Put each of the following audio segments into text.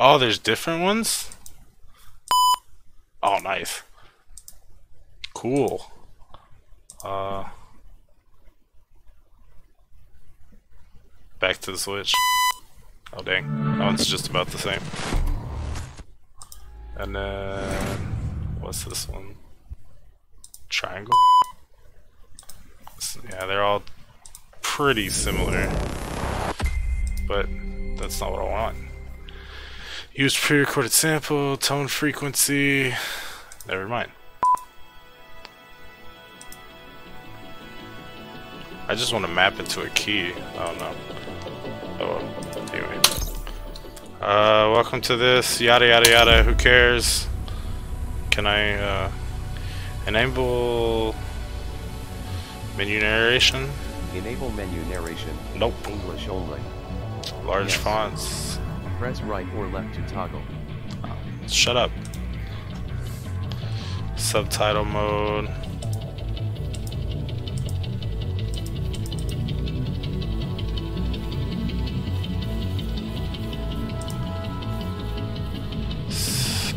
Oh, there's different ones? Oh, nice. Cool. Uh, back to the Switch. Oh, dang. That one's just about the same. And then, what's this one? Triangle? Yeah, they're all pretty similar. But that's not what I want. Use pre-recorded sample, tone frequency. Never mind. I just want to map it to a key. I don't know. Oh, anyway. Uh, welcome to this. Yada yada yada. Who cares? Can I uh, enable menu narration? Enable menu narration. Nope. English only. Large Yes. fonts. Press right or left to toggle. Shut up. Subtitle mode.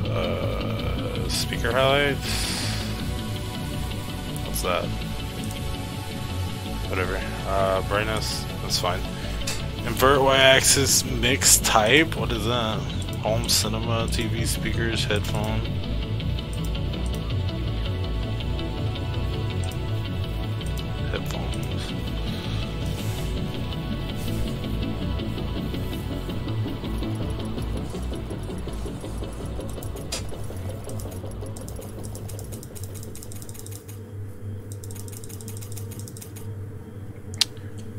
Uh, speaker highlights. What's that? Whatever. Uh, brightness. That's fine. Invert y-axis mix type? What is that? Home cinema, TV speakers, headphone. Headphones.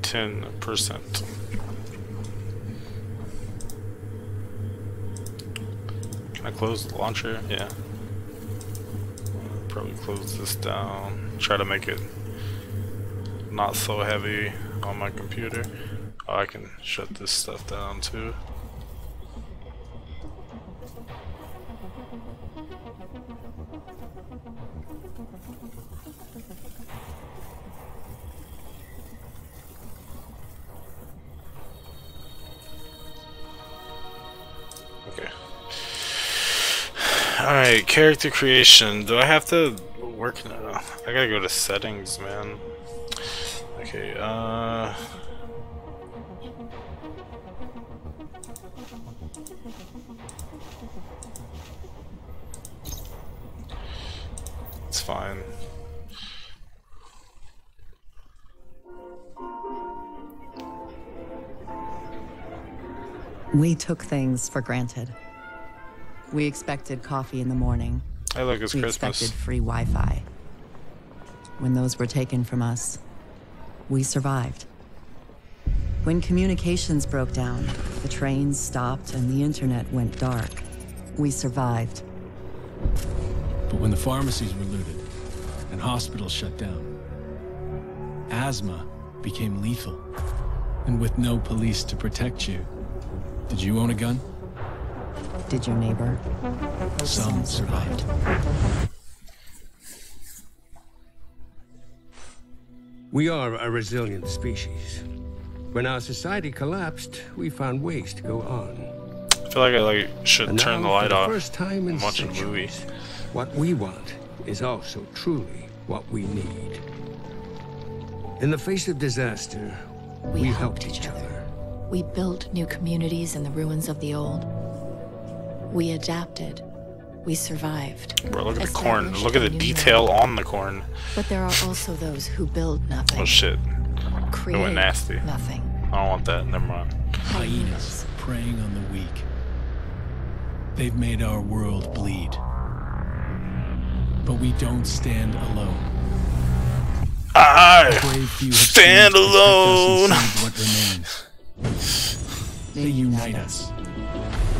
10%. Close the launcher? Yeah. Probably close this down. Try to make it not so heavy on my computer. Oh, I can shut this stuff down too. Character creation. Do I have to work now? I gotta go to settings, man. Okay, uh... It's fine. We took things for granted. We expected coffee in the morning. Hey, look, it's we Christmas. expected free Wi Fi. When those were taken from us, we survived. When communications broke down, the trains stopped, and the internet went dark, we survived. But when the pharmacies were looted and hospitals shut down, asthma became lethal. And with no police to protect you, did you own a gun? Did your neighbor? Some survived. We are a resilient species. When our society collapsed, we found ways to go on. I feel like I like should And turn the now, for light the off. First time in I'm watching a movie. centuries, What we want is also truly what we need. In the face of disaster, we, helped each other. We built new communities in the ruins of the old. We adapted. We survived. Bro, look at the corn. Look at the detail normal. on the corn. But there are also those who build nothing. Oh shit. create nasty. nothing. I don't want that. Never mind. Hyenas preying on the weak. They've made our world bleed. But we don't stand alone. I Brave few have stand changed to protect us alone. what remains. They unite us.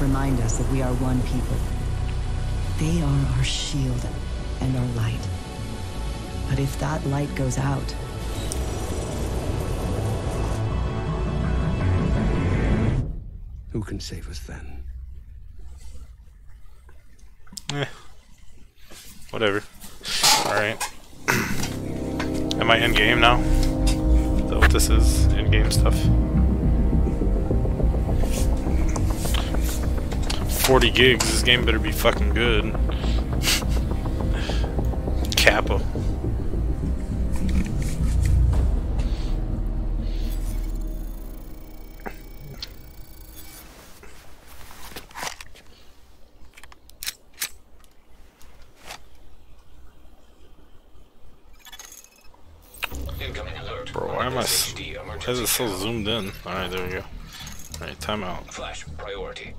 Remind us that we are one people. They are our shield and our light. But if that light goes out, Who can save us then? Eh. Whatever. Alright. Am I in game now? Is that what this is? In game stuff? 40 gigs. This game better be fucking good. Kappa. Bro, why am I... s- Why is it so zoomed in? Alright, there we go. Alright, timeout. Flash priority.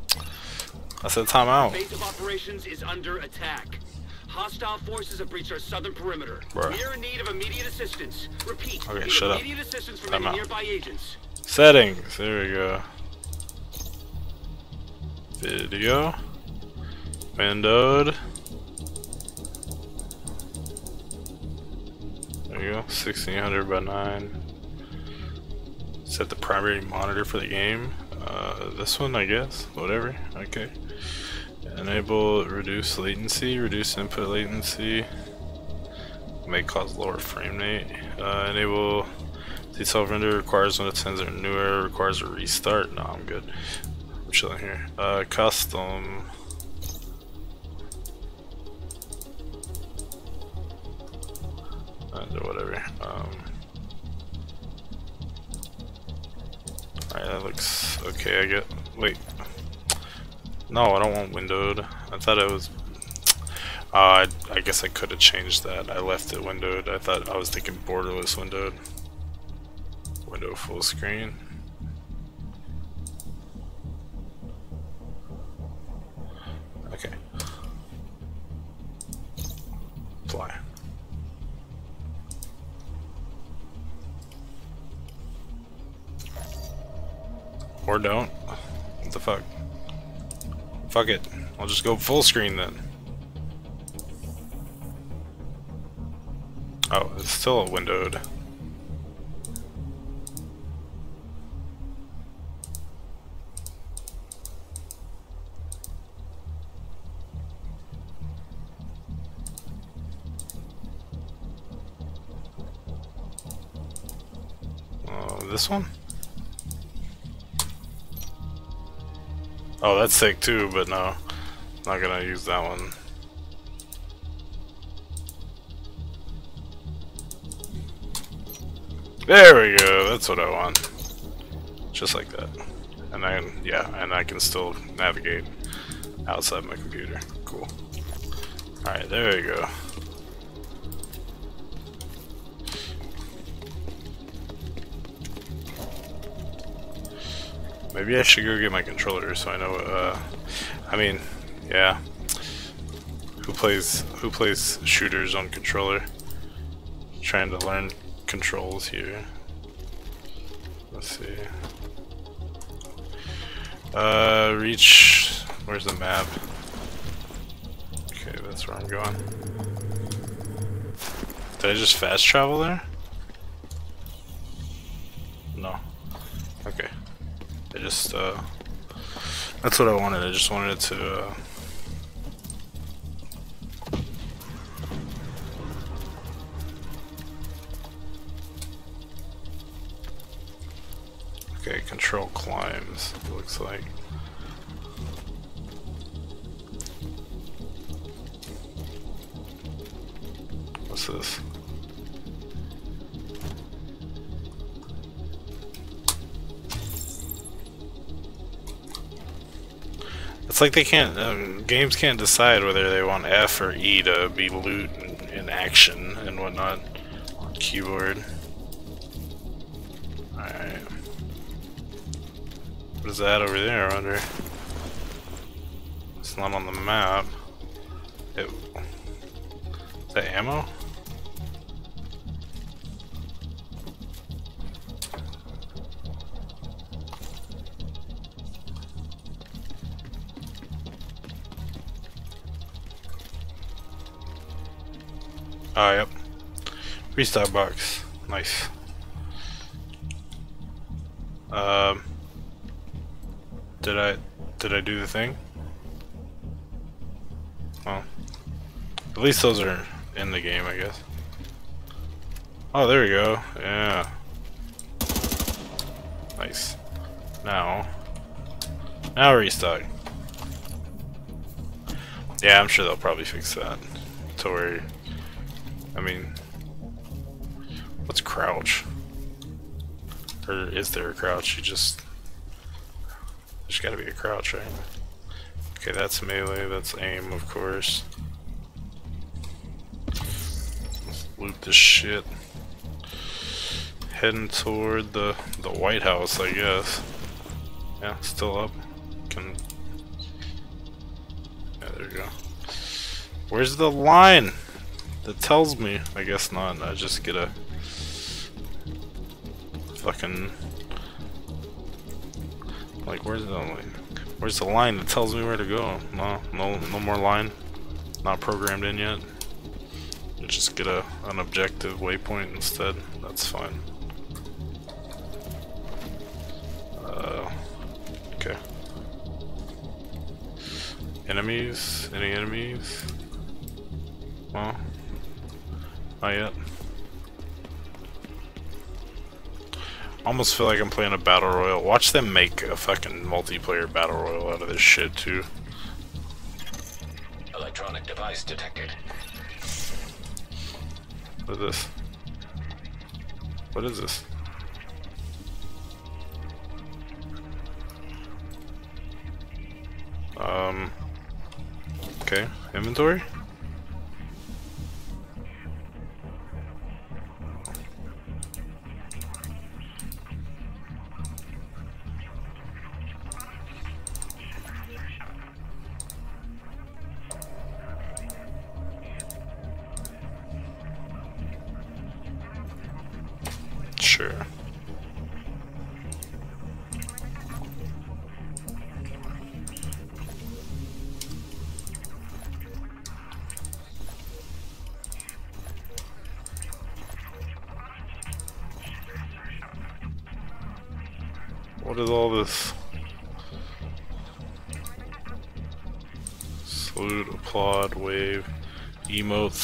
I said timeout. Base of operations is under attack. Hostile forces have breached our southern perimeter. Bruh. We are in need of immediate assistance. Repeat, Okay, shut up. immediate assistance from Time any out. nearby agents. Settings. There we go. Video. Windowed. There you go. 1600 by 9. Set the primary monitor for the game. Uh, this one, I guess. Whatever. Okay. Enable reduce latency. Reduce input latency. May cause lower frame rate. Uh, enable Detail render requires when it sends a new error requires a restart. No, I'm good. I'm chilling here. Uh, custom. Uh, whatever. Um, Alright, that looks okay, I get. Wait. No, I don't want windowed. I thought it was. Uh, I, I guess I could have changed that. I left it windowed. I thought I was thinking borderless windowed. Window full screen. Fuck it. I'll just go full screen then. Oh, it's still windowed. Uh, this one? Oh, that's sick too, but no. Not gonna use that one. There we go, that's what I want. Just like that. And I, yeah, and I can still navigate outside my computer. Cool. Alright, there we go. Maybe I should go get my controller so I know, uh, I mean, yeah. Who plays, who plays shooters on controller? Trying to learn controls here. Let's see. Uh, reach, where's the map? Okay, that's where I'm going. Did I just fast travel there? Just, uh, that's what I wanted. I just wanted to, uh, Okay, control climbs, looks like. What's this? It's like they can't, um, games can't decide whether they want F or E to be loot and, and action and whatnot on keyboard. Alright. What is that over there, I wonder? It's not on the map. It, is that ammo? Oh, yep. Restock box. Nice. Um, did I did I do the thing? Well, at least those are in the game, I guess. Oh, there we go. Yeah. Nice. Now, now restock. Yeah, I'm sure they'll probably fix that. To where, I mean, what's crouch? Or is there a crouch? You just, there's gotta be a crouch, right? Okay, that's melee, that's aim, of course. Let's loot this shit. Heading toward the the White House, I guess. Yeah, still up. Can. Yeah, there you go. Where's the line that tells me? I guess not. I just get a fucking like where's the where's the line that tells me where to go? No, no, no more line. Not programmed in yet. You just get a an objective waypoint instead. That's fine. Uh, okay. Enemies? Any enemies? Well, not yet. Almost feel like I'm playing a battle royale. Watch them make a fucking multiplayer battle royale out of this shit too. Electronic device detected. What is this? What is this? Um. Okay, inventory?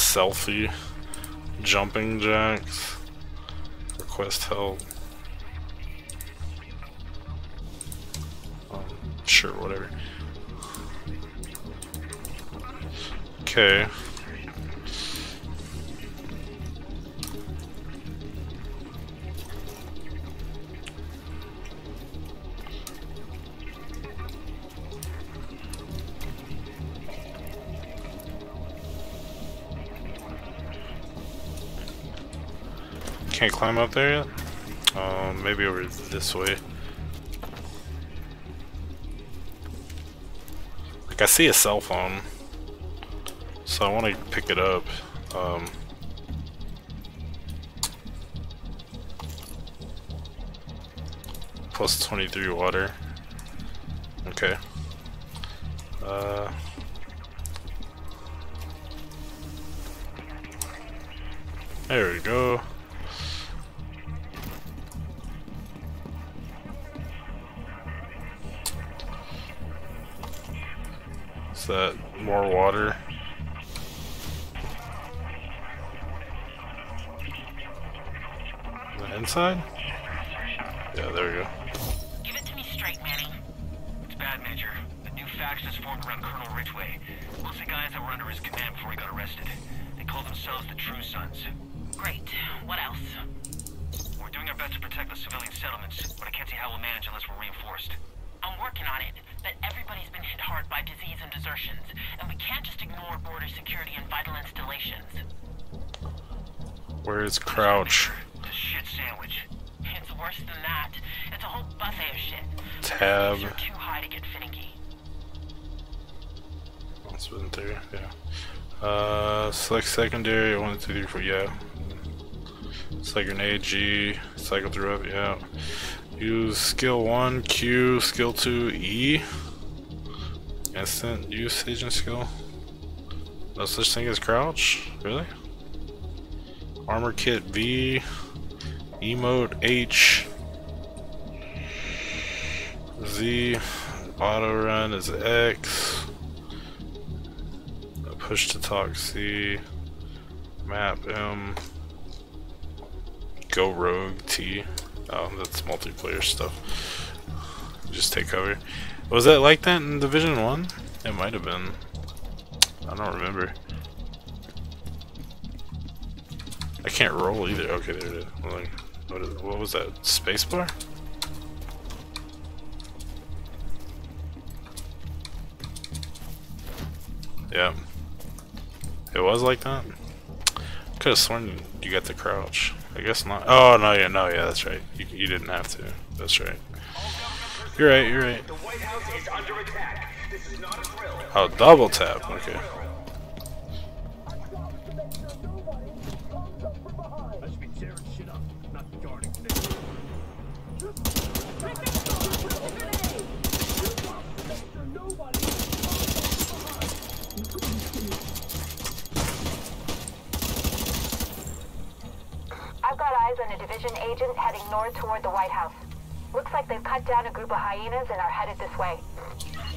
Selfie, jumping jacks, request help. Um, sure, whatever. Okay. Can't climb up there yet? Um, maybe over this way. Like I see a cell phone, so I want to pick it up. Um, plus 23 water. Okay. Inside? Yeah, there we go. Give it to me straight, Manny. It's bad, Major. A new faction has formed around Colonel Ridgway. Mostly guys that were under his command before he got arrested. They call themselves the True Sons. Great. What else? We're doing our best to protect the civilian settlements, but I can't see how we'll manage unless we're reinforced. I'm working on it, but everybody's been hit hard by disease and desertions, and we can't just ignore border security and vital installations. Where's Crouch? The shit sandwich. It's worse than that. It's a whole buffet of shit. Tab. Are too high to get finicky. That's within there, yeah. Uh, select secondary, one, two, three, four, yeah. Select grenade, G, cycle through up, yeah. Use skill 1, Q, skill 2, E. Instant use agent skill. No such thing as crouch? Really? Armor kit V. Emote H. Z. Auto run is X. Push to talk C. Map M. Go rogue T. Oh, that's multiplayer stuff. Just take cover. Was that like that in Division 1? It might have been. I don't remember. I can't roll either. Okay, there it is. What, is, what was that? Spacebar? Yeah. It was like that? Could have sworn you got the crouch. I guess not. Oh, no, yeah, no, yeah, that's right. You, you didn't have to. That's right. You're right, you're right. The White House is under attack. This is not a. Oh, double tap. Okay. Division agent heading north toward the White House. Looks like they've cut down a group of hyenas and are headed this way.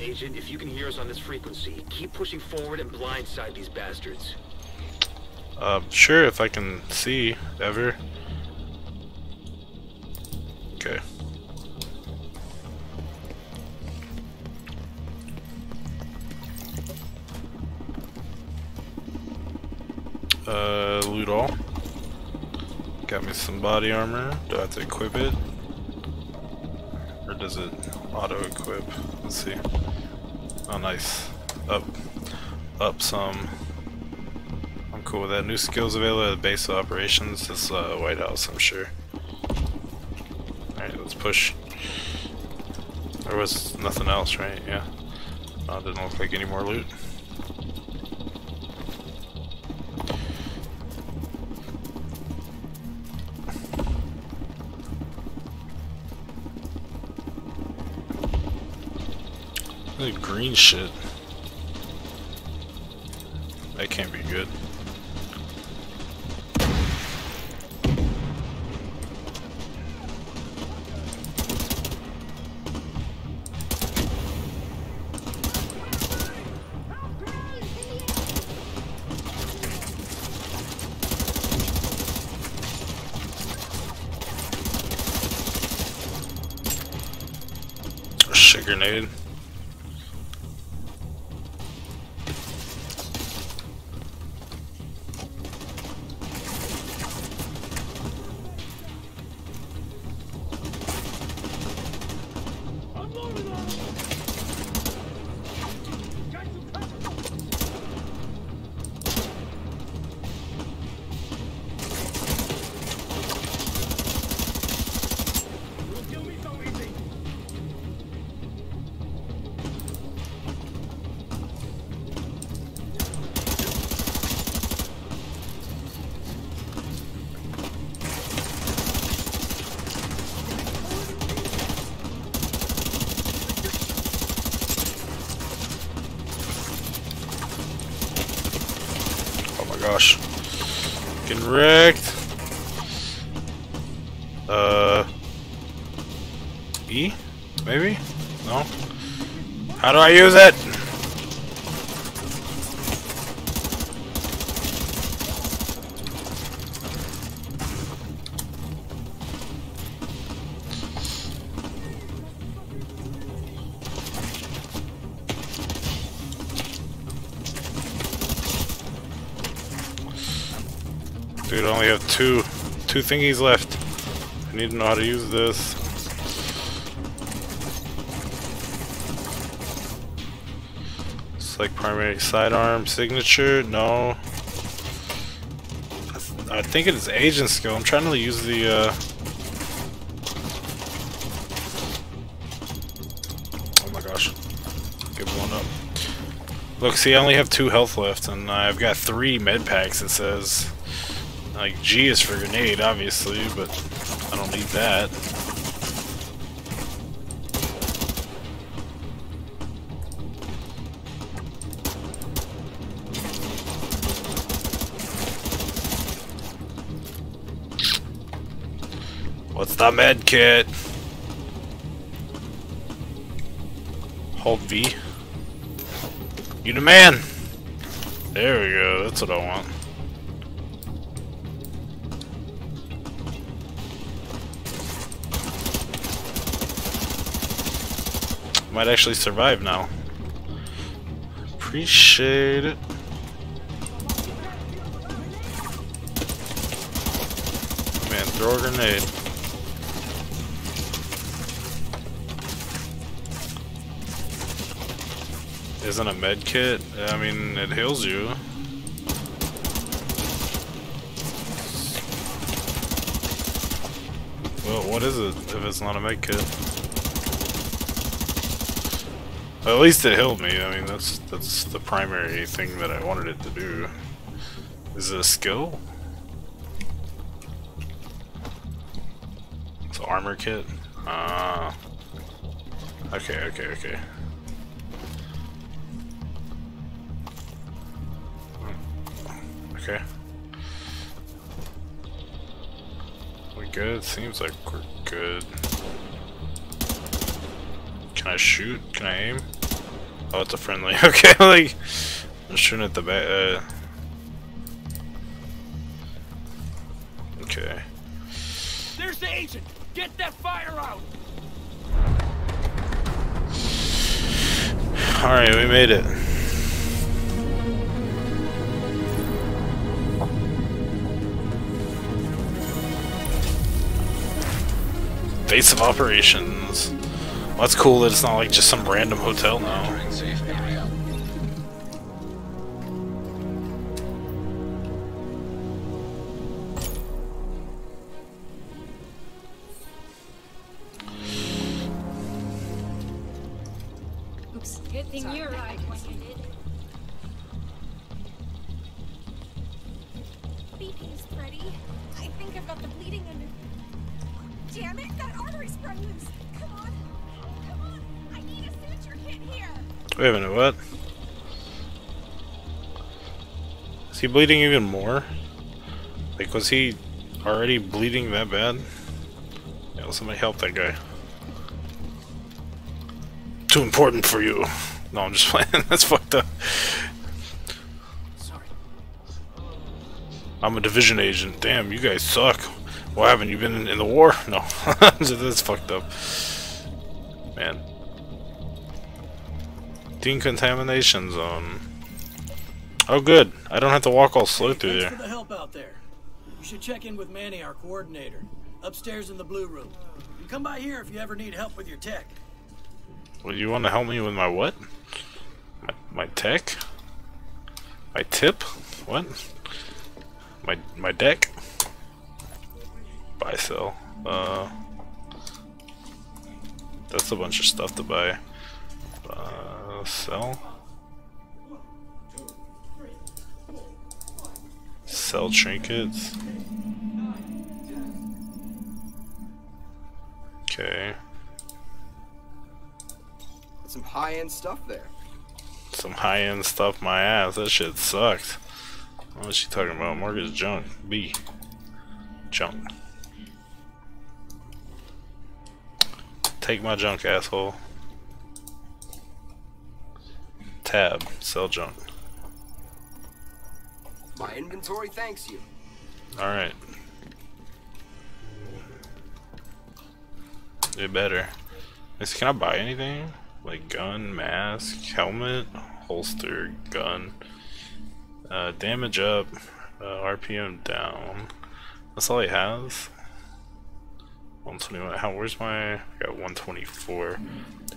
Agent, if you can hear us on this frequency, keep pushing forward and blindside these bastards. Uh, sure, if I can see, ever. Okay. Uh, loot all. Got me some body armor. Do I have to equip it? Or does it auto-equip? Let's see. Oh, nice. Up. Up some. I'm cool with that. New skills available at the base of operations. This uh, White House, I'm sure. Alright, let's push. There was nothing else, right? Yeah. Uh, didn't look like any more loot. Green shit. That can't be good. Grenade. Use it? Dude, I only have two, two thingies left. I need to know how to use this. Like primary sidearm signature. No. I, th I think it is agent skill. I'm trying to use the. Uh... Oh my gosh. Give one up. Look, see, I only have two health left, and I've got three med packs. It says. Like, G is for grenade, obviously, but I don't need that. the med kit. Hold V. You the man. There we go. That's what I want. Might actually survive now. Appreciate it. Man, throw a grenade. Isn't a med kit? I mean, it heals you. Well, what is it if it's not a med kit? At least it healed me. I mean, that's that's the primary thing that I wanted it to do. Is it a skill? It's an armor kit. Ah. Okay, okay, okay. Okay. Good? Seems like we're good. Can I shoot? Can I aim? Oh, it's a friendly. Okay, like I'm shooting at the back. Uh, okay. There's the agent. Get that fire out. All right, we made it. Base of operations. Well, that's cool that it's not like just some random hotel now. Thing you arrived when you did. BP's pretty. I think I've got the bleeding under. Damn it! That artery's sprung loose. Come on, come on! I need a suture kit here. Wait a minute, what? Is he bleeding even more? Like, was he already bleeding that bad? Yeah, somebody help that guy. Too important for you. No, I'm just playing. That's fucked up. Sorry. I'm a division agent. Damn, you guys suck. Why haven't you been in, the war? No. That's fucked up. Man. Decontamination zone. Oh good. I don't have to walk all slow through Thanks there. for the help out there. You should check in with Manny, our coordinator, upstairs in the blue room. And come by here if you ever need help with your tech. Well, you want to help me with my what? My, my tech? My tip? What? My my deck? Buy sell. Uh, that's a bunch of stuff to buy. Uh, sell. Sell trinkets. Okay. Some high-end stuff there. Some high-end stuff my ass. That shit sucked. What is she talking about? Mortgage junk. B. Junk. Take my junk, asshole. Tab. Sell junk. My inventory thanks you. Alright. It better. Is- Can I buy anything? Like gun, mask, helmet, holster, gun. Uh, damage up, uh, RPM down. That's all he has. 121. How? Where's my? I got 124.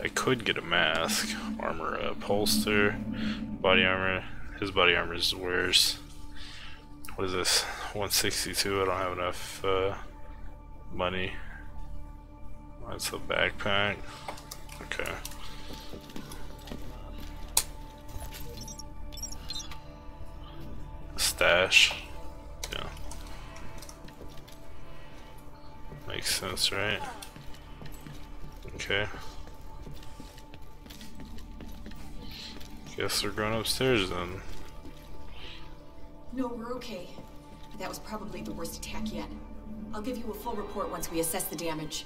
I could get a mask, armor up, holster, body armor. His body armor is worse. What is this? 162. I don't have enough uh, money. That's a backpack. Okay. Stash. Makes sense, right? Okay. Guess we're going upstairs then. No, we're okay. That was probably the worst attack yet. I'll give you a full report once we assess the damage.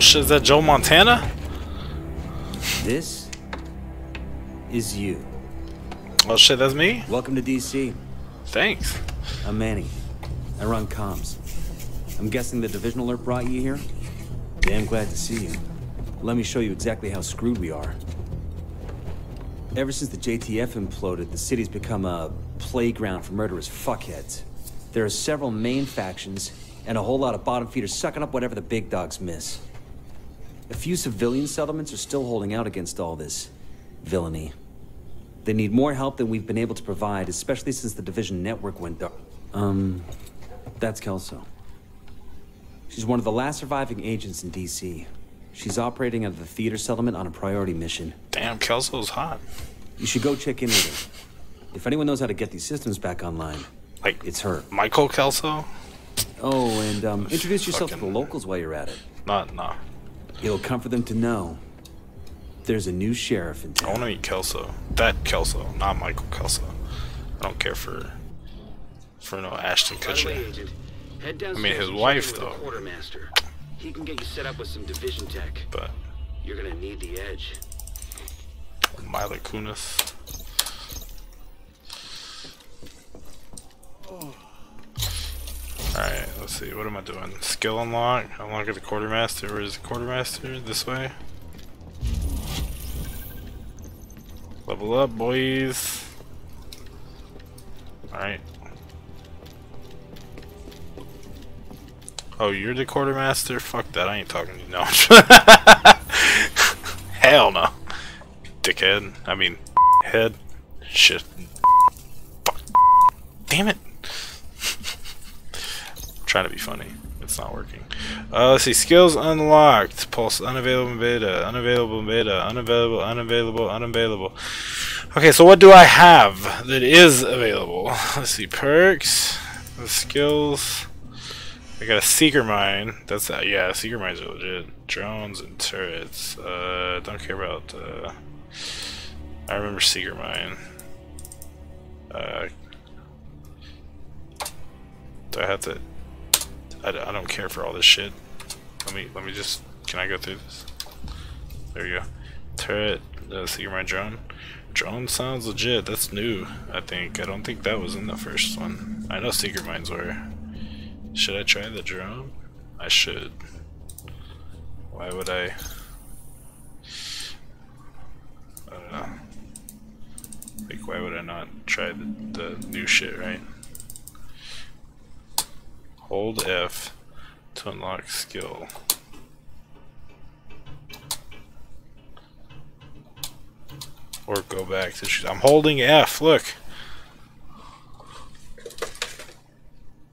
Shit, is that Joe Montana? This is you. Oh shit, that's me? Welcome to DC. Thanks. I'm Manny. I run comms. I'm guessing the division alert brought you here? Damn glad to see you. Let me show you exactly how screwed we are. Ever since the JTF imploded, the city's become a playground for murderous fuckheads. There are several main factions, and a whole lot of bottom feeders sucking up whatever the big dogs miss. A few civilian settlements are still holding out against all this villainy. They need more help than we've been able to provide, especially since the Division network went dark. Um, that's Kelso. She's one of the last surviving agents in D.C. She's operating out of the theater settlement on a priority mission. Damn, Kelso's hot. You should go check in with her. If anyone knows how to get these systems back online, like it's her. Michael Kelso? Oh, and um, introduce yourself to the locals while you're at it. Not, nah. It'll comfort them to know there's a new sheriff in town. I town. want to meet Kelso. That Kelso, not Michael Kelso. I don't care for for no Ashton By Kutcher. I mean, his wife, though. The quartermaster. He can get you set up with some division tech. But You're gonna need the edge. Mila Kunis. Oh. Alright, let's see, what am I doing? Skill unlock, unlock the quartermaster. Where is the quartermaster? This way. Level up, boys. Alright. Oh, you're the quartermaster? Fuck that, I ain't talking to you. No. Hell no. Dickhead. I mean, head. Shit. Fuck. Damn it. Trying to be funny. It's not working. Uh, let's see. Skills unlocked. Pulse unavailable beta. Unavailable beta. Unavailable. Unavailable. Unavailable. Okay, so what do I have that is available? Let's see. Perks. Skills. I got a seeker mine. That's uh, yeah. Seeker mines are legit. Drones and turrets. Uh, don't care about. Uh, I remember seeker mine. Uh, do I have to? I, I don't care for all this shit. Let me let me just. Can I go through this? There you go. Turret. Uh, seeker mine drone. Drone sounds legit. That's new. I think. I don't think that was in the first one. I know seeker mines were. Should I try the drone? I should. Why would I? I don't know. Like, why would I not try the, the new shit, right? Hold F to unlock skill. Or go back to shoot. I'm holding F, look!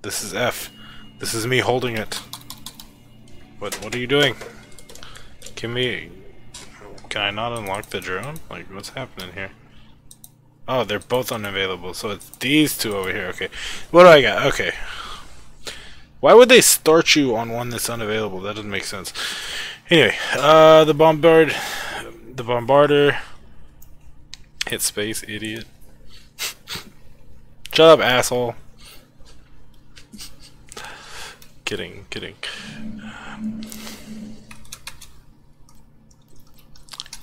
This is F. This is me holding it. What what are you doing? Can me can I not unlock the drone? Like what's happening here? Oh, they're both unavailable, so it's these two over here. Okay. What do I got? Okay. Why would they start you on one that's unavailable? That doesn't make sense. Anyway, uh the bombard the bombardier hit space, idiot. Shut up, asshole. Kidding, kidding.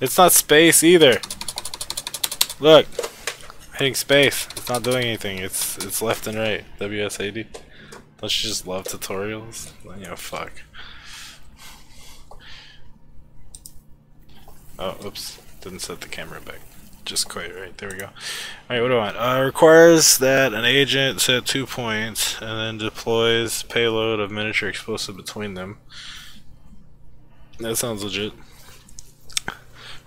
It's not space either. Look, hitting space. It's not doing anything. It's it's left and right. WSAD. Don't you just love tutorials? You know, fuck. Oh, oops. Didn't set the camera back. Just quite right. There we go. Alright, what do I want? Uh, requires that an agent set two points and then deploys payload of miniature explosive between them. That sounds legit.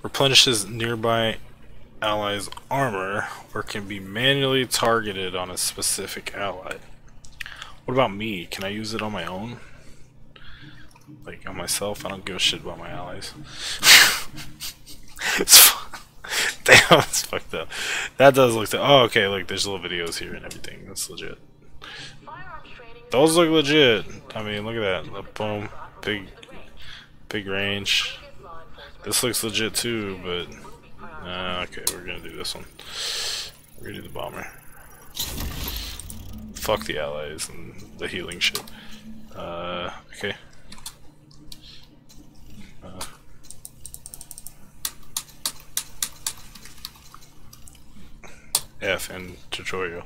Replenishes nearby allies' armor or can be manually targeted on a specific ally. What about me? Can I use it on my own? Like on myself? I don't give a shit about my allies. it's Damn, it's fucked up. That does look. oh, okay. Look, there's little videos here and everything. That's legit. Those look legit. I mean, look at that. Boom, big, big range. This looks legit too, but uh, okay, we're gonna do this one. We're gonna do the bomber. Fuck the allies and the healing shit. Uh, okay. Uh, F and tutorial.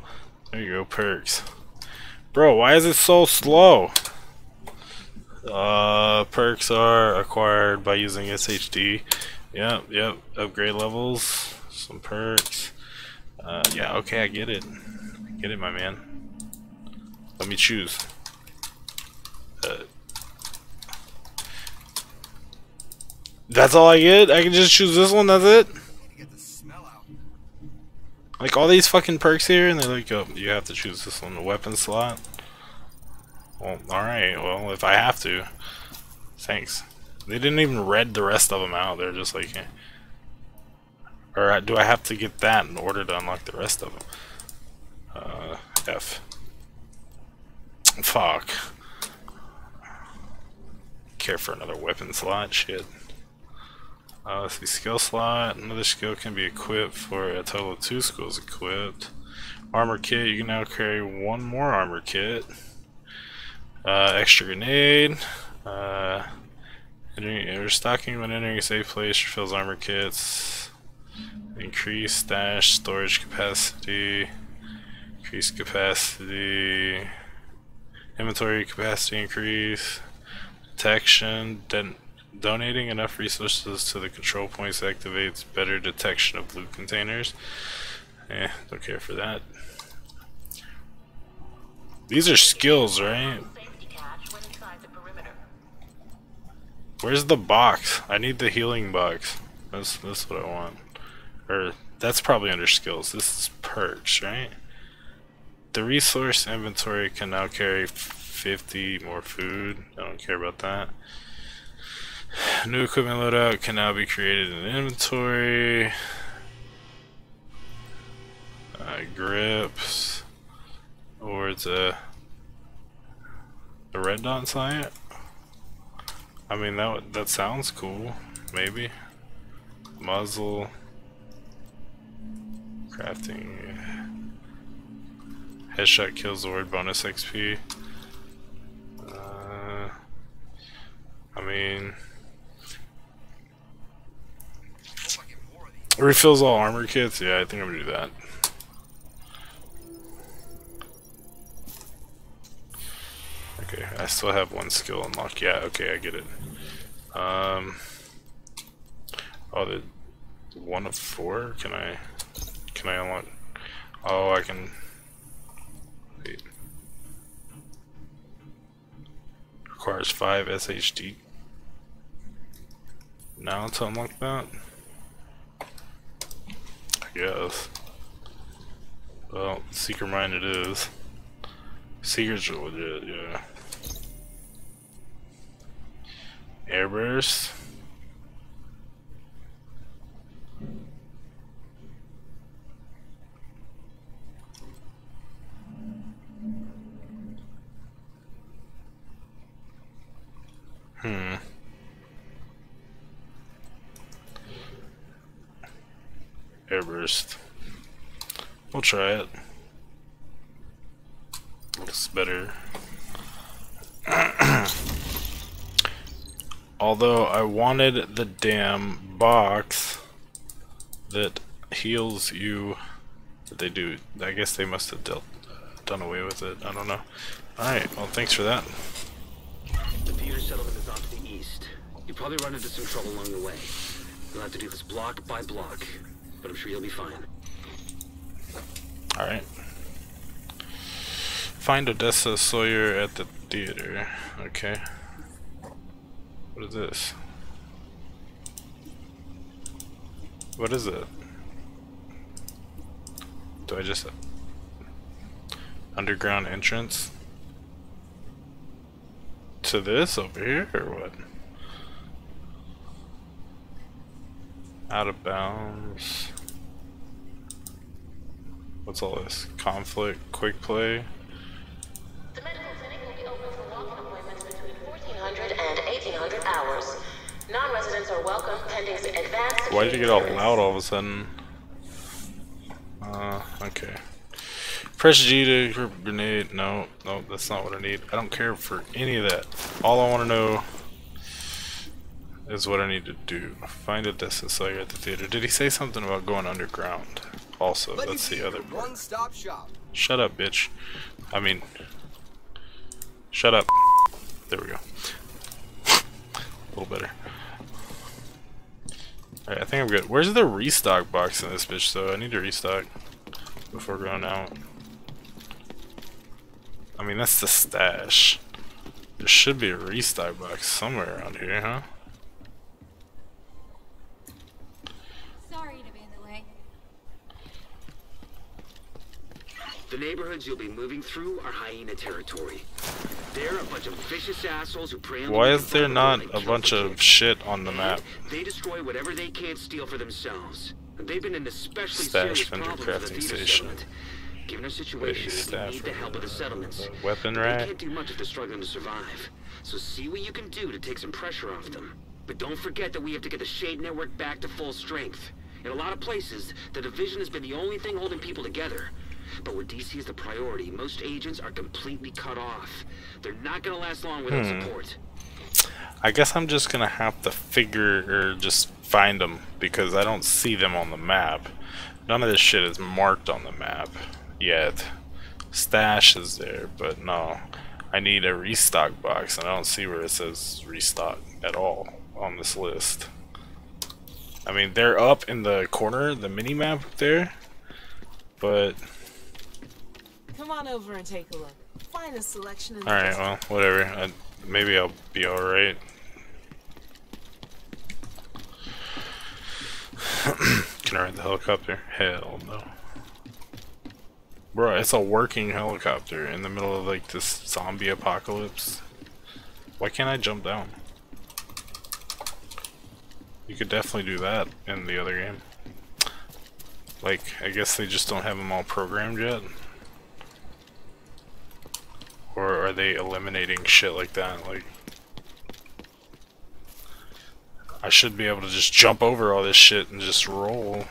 There you go, perks. Bro, why is it so slow? Uh, perks are acquired by using SHD. Yep, yep. Upgrade levels, some perks. Uh, yeah, okay, I get it. I get it, my man. Let me choose. Uh, that's all I get? I can just choose this one, that's it? Like all these fucking perks here, and they're like, oh, you have to choose this one, the weapon slot. Well, alright, well, if I have to. Thanks. They didn't even read the rest of them out, they're just like... Eh. Or do I have to get that in order to unlock the rest of them? Uh, F. Fuck. Care for another weapon slot? Shit. Uh, let's see, skill slot. Another skill can be equipped for a total of two skills equipped. Armor kit, you can now carry one more armor kit. Uh, extra grenade. Uh, entering, stocking when entering a safe place refills armor kits. Increase stash storage capacity. Increase capacity. Inventory capacity increase. Detection. Den donating enough resources to the control points activates better detection of loot containers. Eh, don't care for that. These are skills, right? Where's the box? I need the healing box. That's that's what I want. Or that's probably under skills. This is perks, right? The resource inventory can now carry 50 more food. I don't care about that. New equipment loadout can now be created in inventory. Uh, grips. Or it's a, a red dot sight. I mean that that sounds cool. Maybe muzzle crafting headshot kills word bonus XP. Uh, I mean. Refills all armor kits? Yeah, I think I'm gonna do that. Okay, I still have one skill unlocked. Yeah, okay, I get it. Um, oh, the one of four? Can I, can I unlock? Oh, I can, wait. Requires five SHD. Now to unlock that? I guess. Well, Seeker Mine it is. Seekers are legit, yeah. Airburst. Hmm. Airburst. We'll try it. Looks better. Although I wanted the damn box that heals you. That they do. I guess they must have dealt, done away with it. I don't know. Alright, well thanks for that. The theater settlement is off to the east. You probably run into some trouble along the way. You'll have to do this block by block but I'm sure you'll be fine. Alright. Find Odessa Sawyer at the theater. Okay. What is this? What is it? Do I just... Underground entrance? To this over here, or what? Out of bounds. What's all this? Conflict, quick play. The medical clinic will be open for walk-in appointments between 1400 and 1800 hours. Non-residents are welcome pending advance. Why did you get all loud all of a sudden? Uh, okay. Press G to grenade. No, no, that's not what I need. I don't care for any of that. All I want to know is what I need to do. Find Odessa Sawyer at the theater. Did he say something about going underground? Also, Let That's the other part. One stop shop. Shut up, bitch. I mean, shut up. There we go. a little better. Alright, I think I'm good. Where's the restock box in this bitch though? I need to restock before going out. I mean, that's the stash. There should be a restock box somewhere around here, huh? Sorry to be in the way. The neighborhoods you'll be moving through are hyena territory. They're a bunch of vicious assholes who prey on Why is there not a bunch of shit on the map? They destroy whatever they can't steal for themselves. They've been an especially Stash serious vendor for the crafting station. settlement. Given our situation, we staff need the help of the settlements. Weapon They rack. can't do much if they're struggling to survive. So see what you can do to take some pressure off them. But don't forget that we have to get the Shade Network back to full strength. In a lot of places, the Division has been the only thing holding people together. But where DC is the priority, most agents are completely cut off. They're not gonna last long without Hmm. support. I guess I'm just gonna have to figure or just find them because I don't see them on the map. None of this shit is marked on the map yet. Stash is there, but no. I need a restock box and I don't see where it says restock at all on this list. I mean, they're up in the corner, the mini map there, but Come on over and take a look. Find a selection in alright, well, whatever. I, maybe I'll be alright. Can I ride the helicopter? Hell no. Bro, it's a working helicopter in the middle of like this zombie apocalypse. Why can't I jump down? You could definitely do that in the other game. Like, I guess they just don't have them all programmed yet. Or are they eliminating shit like that? Like, I should be able to just jump over all this shit and just roll.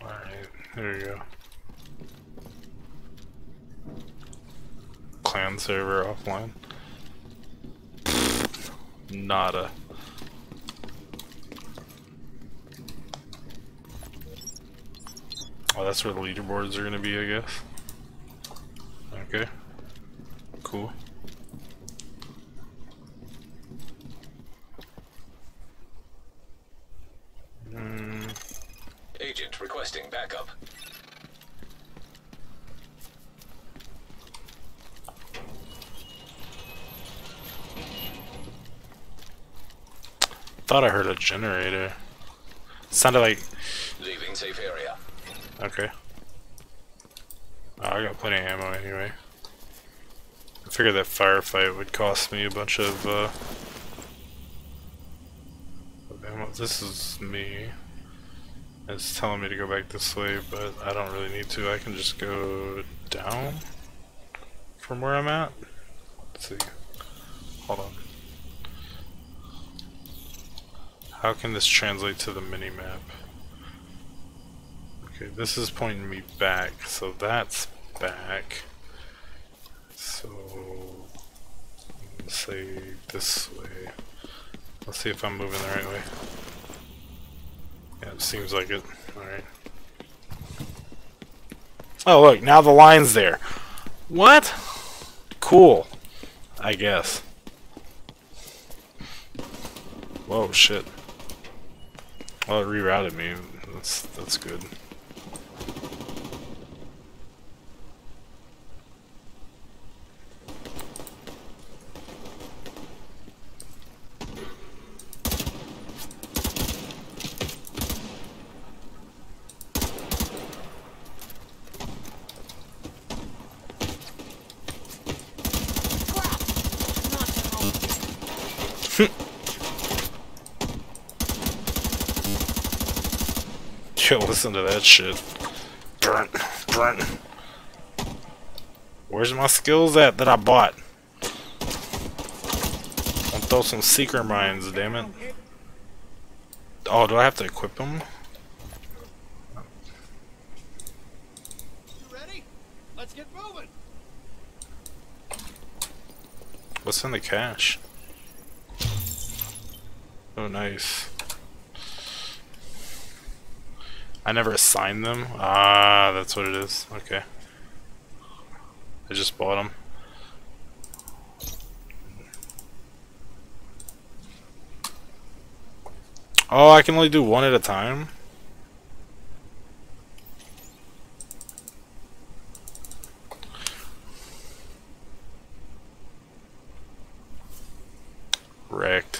Alright, there you go. Clan server offline. Nada. Oh, that's where the leaderboards are gonna be, I guess. Okay. Cool. Mm, Agent requesting backup. thought I heard a generator. Sounded like. Leaving safe area. Okay. Oh, I got plenty of ammo anyway. Figured that firefight would cost me a bunch of, uh. This is me. It's telling me to go back this way, but I don't really need to. I can just go down from where I'm at. Let's see. Hold on. How can this translate to the mini-map? Okay, this is pointing me back, so that's back. So, let's say this way. Let's see if I'm moving the right way. Yeah, it seems like it. Alright. Oh look, now the line's there. What? Cool. I guess. Whoa, shit. Well, it rerouted me. That's that's good. Yo, listen to that shit. Burnt, burnt. Where's my skills at that I bought? I'll throw some seeker mines, damn it. Oh, do I have to equip them? Ready? Let's get moving. What's in the cache? Oh, nice. I never assigned them. Ah, that's what it is. Okay. I just bought them. Oh, I can only do one at a time? Rick.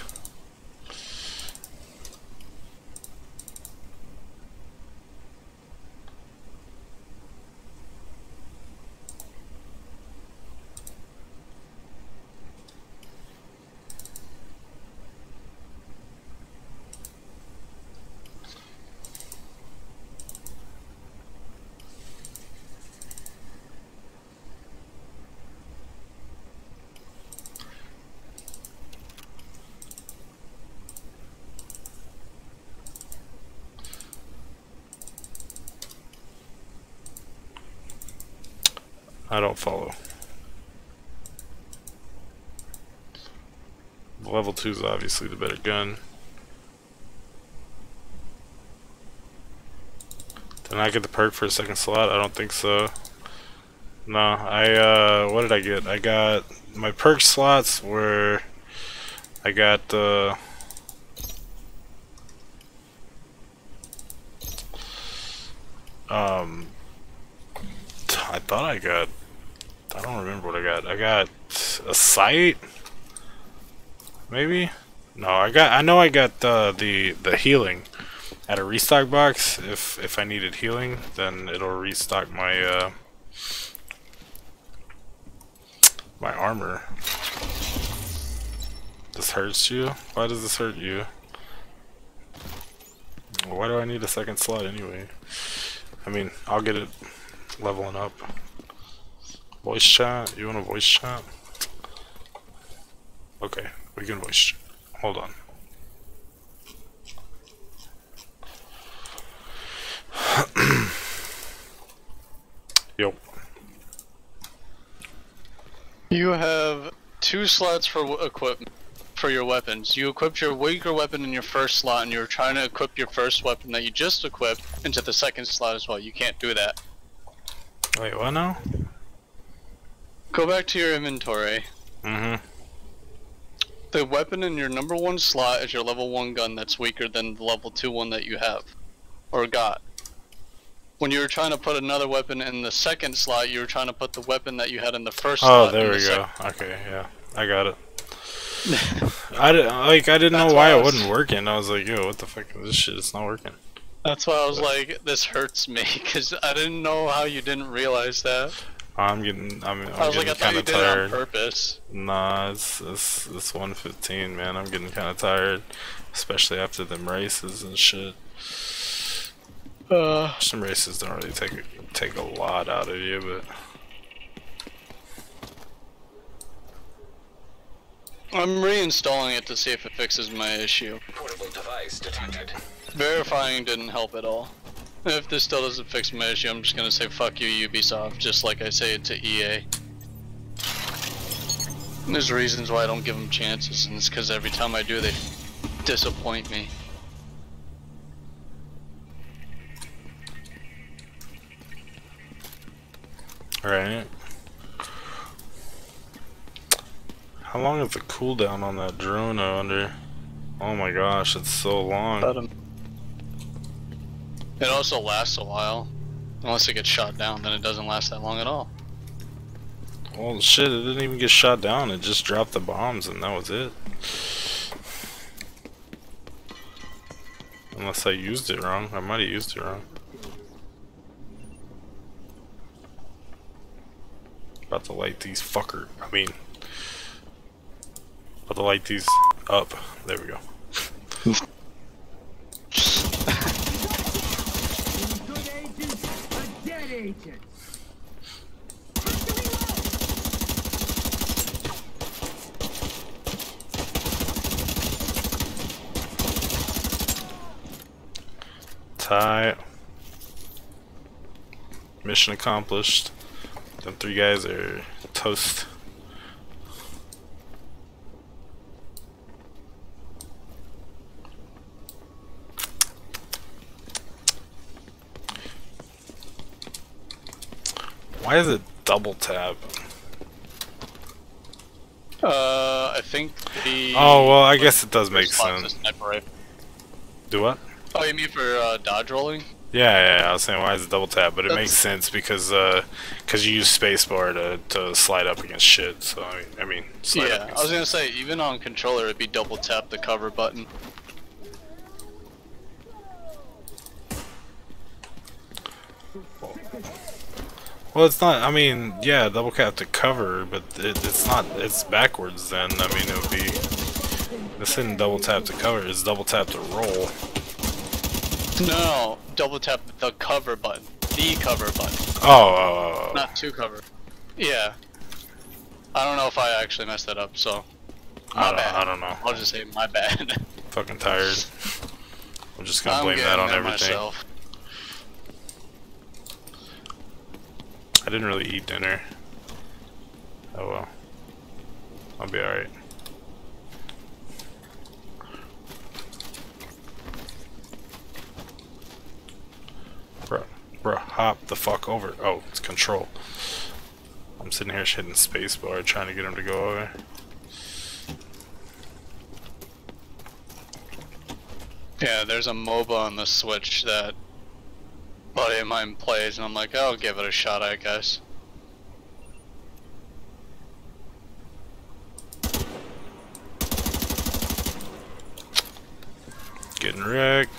I don't follow. Level 2 is obviously the better gun. Did I get the perk for a second slot? I don't think so. No, I, uh, what did I get? I got, my perk slots were, I got, uh, um, I thought I got I don't remember what I got. A sight, maybe. No, I got. I know I got uh, the the healing at a restock box. If if I needed healing, then it'll restock my uh, my armor. This hurts you. Why does this hurt you? Why do I need a second slot anyway? I mean, I'll get it leveling up. Voice chat? You want a voice chat? Okay, we can voice chat. Hold on. Yo. You have two slots for equipment for your weapons. You equipped your weaker weapon in your first slot, and you're trying to equip your first weapon that you just equipped into the second slot as well. You can't do that. Wait, what now? Go back to your inventory. Mm-hmm. The weapon in your number one slot is your level one gun that's weaker than the level two one that you have. Or got. When you were trying to put another weapon in the second slot, you were trying to put the weapon that you had in the first oh, slot. there we go. Okay, yeah. I got it. I did, like I didn't know why, why it wasn't working. I was like, yo, what the fuck is this shit? It's not working. That's why I was like, this hurts me, because I didn't know how you didn't realize that. I'm getting, I'm, I'm I was getting like, kind of thought you did tired. on purpose. Nah, it's, it's, it's 115, man. I'm getting kind of tired, especially after them races and shit. Uh, Some races don't really take take a lot out of you, but I'm reinstalling it to see if it fixes my issue. Portable device detected. Verifying didn't help at all. If this still doesn't fix my issue, I'm just gonna say fuck you Ubisoft, just like I say it to EA. And there's reasons why I don't give them chances, and it's because every time I do, they disappoint me. Alright. How long is the cooldown on that drone, I wonder? Oh my gosh, it's so long. It also lasts a while. Unless it gets shot down, then it doesn't last that long at all. Well, shit, it didn't even get shot down. It just dropped the bombs and that was it. Unless I used it wrong. I might have used it wrong. About to light these fucker. I mean, about to light these up. There we go. Good agent, a dead Tie. Mission accomplished. Them three guys are toast. Why is it double tap? Uh, I think the. Oh well, I guess it does make sense. Do what? Oh, you mean for uh, dodge rolling? Yeah, yeah, yeah, I was saying why is it double tap, but it That's- makes sense because uh, cause you use spacebar to to slide up against shit. So I mean, I mean yeah, I was gonna say even on controller it'd be double tap the cover button. Well, it's not. I mean, yeah, double tap to cover, but it, it's not. It's backwards. Then I mean, it would be. This isn't double tap to cover. It's double tap to roll. No, double tap the cover button. The cover button. Oh, oh, oh, oh. Not to cover. Yeah. I don't know if I actually messed that up, so. I My don't- bad. I don't know. I'll just say my bad. fucking tired. I'm just gonna I'm blame that on everything. myself. I didn't really eat dinner. Oh well. I'll be alright. Bruh, bruh, hop the fuck over. Oh, it's control. I'm sitting here hitting spacebar trying to get him to go over. Yeah, there's a MOBA on the Switch that buddy of mine plays, and I'm like, I'll give it a shot, I guess. Getting wrecked.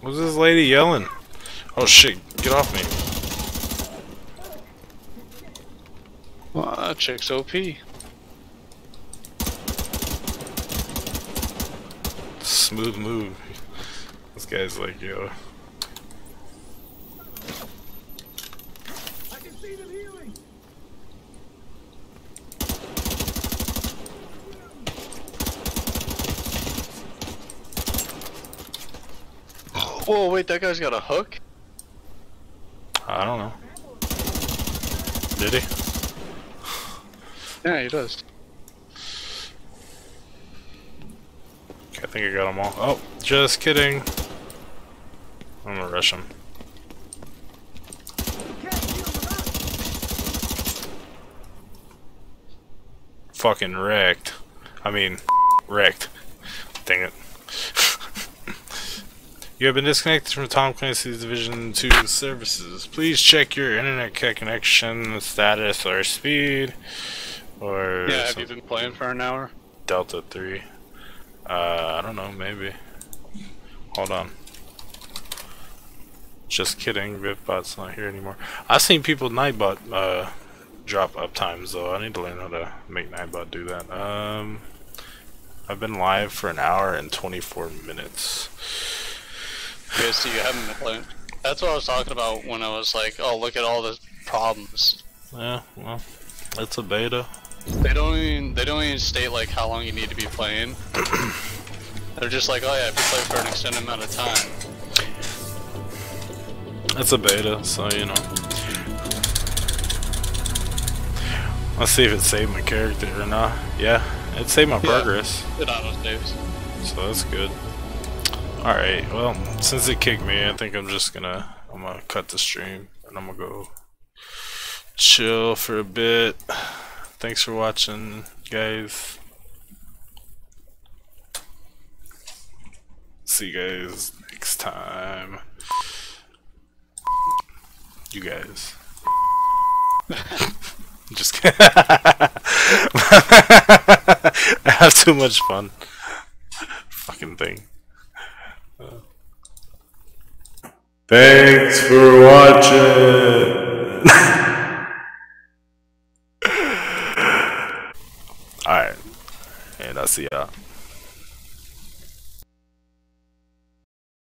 What's this lady yelling? Oh shit, get off me. Well, that chick's OP. Smooth move. This guy's like, yo. Whoa, wait, that guy's got a hook? I don't know. Did he? Yeah, he does. I think I got them all. Oh, just kidding. I'm gonna rush him. Fucking wrecked. I mean, wrecked. Dang it. You have been disconnected from Tom Clancy's Division 2 services. Please check your internet connection status or speed. Or Yeah, have you been playing for an hour? Delta 3. Uh, I don't know, maybe. Hold on. Just kidding, VipBot's not here anymore. I've seen people Nightbot uh, drop up times though. I need to learn how to make Nightbot do that. Um, I've been live for an hour and 24 minutes. Yeah, so you haven't been playing. That's what I was talking about when I was like, oh, look at all the problems. Yeah, well, it's a beta. They don't even they don't even state like how long you need to be playing. They're just like, oh yeah, if you play for an extended amount of time. It's a beta, so you know. Let's see if it saved my character or not. Yeah, it saved my Yeah. progress. It auto saves. So that's good. Alright, well, since it kicked me, I think I'm just gonna I'm gonna cut the stream and I'm gonna go chill for a bit. Thanks for watching, guys. See you guys next time. You guys. just kidding. I have too much fun. Fucking thing. Thanks for watching. See y'all.